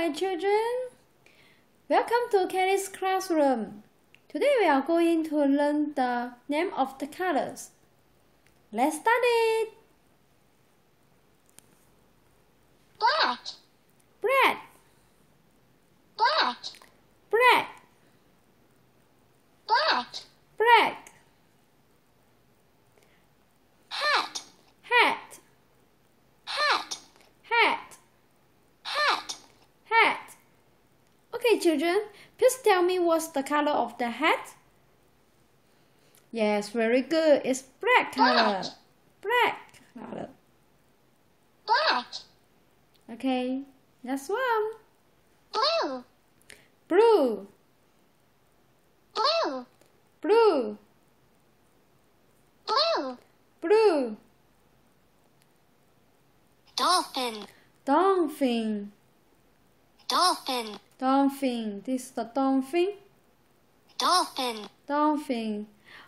my children. Welcome to Kelly's classroom. Today we are going to learn the name of the colors. Let's start it. Black, Black, black, black, black. black. Hat, Hat, hat, hat, hat. hat. Okay, children, please tell me what's the color of the hat? Yes, very good. It's black color. Black color. Black, Okay, next one. blue, Blue, blue, blue, blue. blue. Dolphin, Dolphin, dolphin, dolphin. This is the dolphin. dolphin. Dolphin.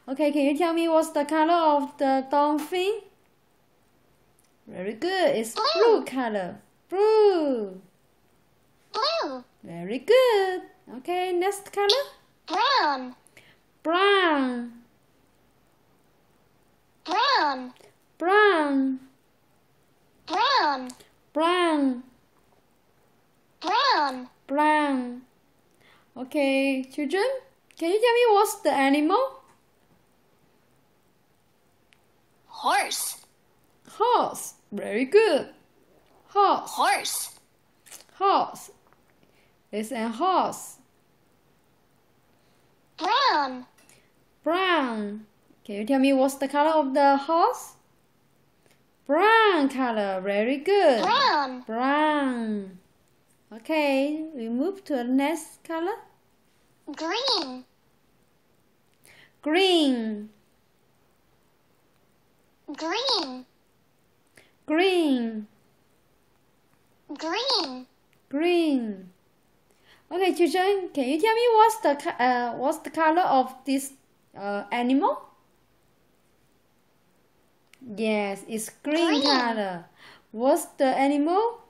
Okay, can you tell me what's the color of the dolphin? Very good. It's blue, Blue. color. Blue. Blue, Very good. Okay, next color. brown, Brown. brown, Brown. brown, Brown. brown. Brown. Okay, children, can you tell me what's the animal? Horse, Horse. Very good. Horse. horse. Horse. It's a horse. Brown, Brown. Can you tell me what's the color of the horse? Brown color. Very good. brown, Brown. Okay, we move to the next color. green, Green. green, Green. green. Green. Okay, children, can you tell me what's the uh what's the color of this uh animal? Yes, it's green, Green. color. What's the animal?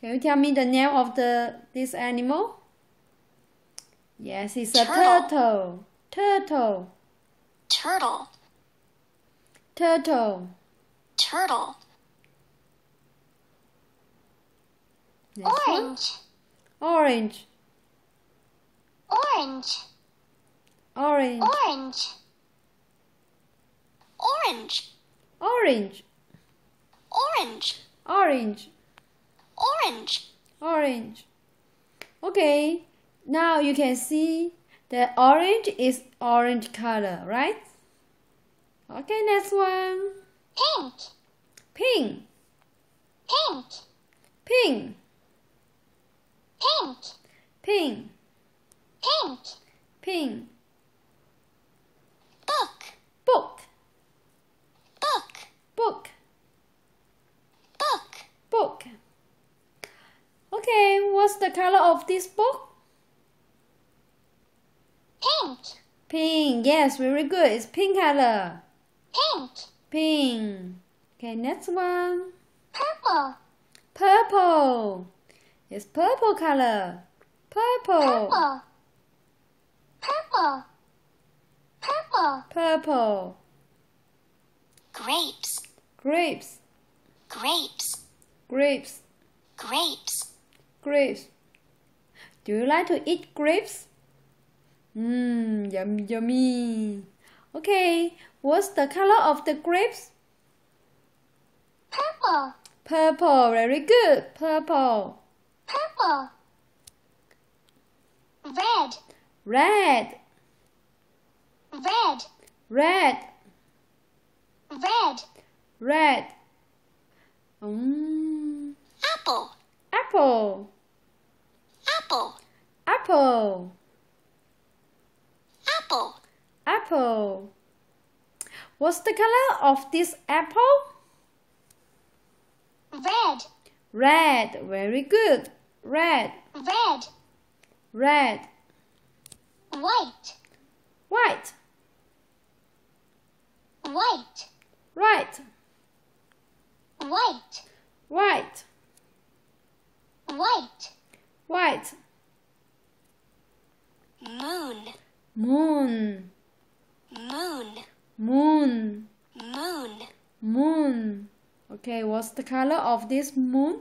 Can you tell me the name of the this animal? Yes, it's a Turtle. turtle. Turtle. Turtle, Turtle. one. Orange, Orange. orange, Orange. orange. Orange, Orange. orange, Orange. orange. Okay, now you can see the orange is orange color, right? Okay, next one. Pink, pink, pink, pink, pink, pink. pink. Book, Book, book, book, book. book. What's the color of this book? Pink, Pink. Yes, very good. It's pink color. pink. Pink. Okay, next one. Purple, Purple. It's purple color. Purple. purple. Purple, purple. Purple. Grapes, Grapes. grapes, Grapes. grapes. Grapes. Do you like to eat grapes? Mmm, yum, yummy. Okay, what's the color of the grapes? Purple, Purple. Very good. Purple. purple. Red, Red. red, Red. red. Red. Mm. Apple, Apple. apple, Apple. apple. Apple. What's the color of this apple? Red, Red. Very good. Red. red. Red. White, White. white, Right. white, White. white. What's the color of this moon?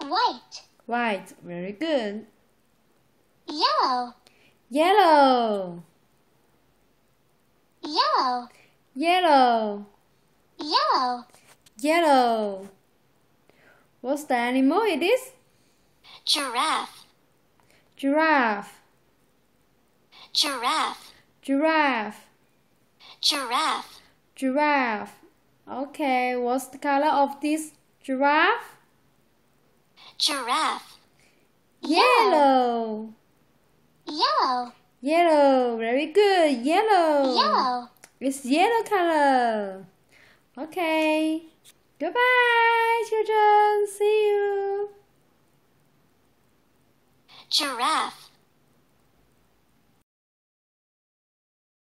White. White. Very good. Yellow. Yellow. Yellow. Yellow. Yellow. Yellow. What's the animal it is? Giraffe. Giraffe. Giraffe. Giraffe. Giraffe. Giraffe. Okay, what's the color of this giraffe? Giraffe. Yellow. Yellow. Yellow. Very good. Yellow. Yellow. It's yellow color. Okay. Goodbye, children. See you. Giraffe.